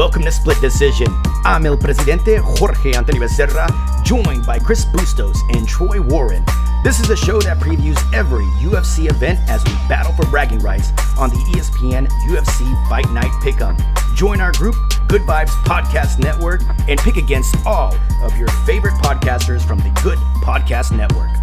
welcome to Split Decision. I'm El Presidente Jorge Antonio Becerra, joined by Chris Bustos and Troy Warren. This is a show that previews every UFC event as we battle for bragging rights on the ESPN UFC Fight Night Pick'em. Join our group, GüD Vibes Podcast Network, and pick against all of your favorite podcasters from the GüD Podcast Network.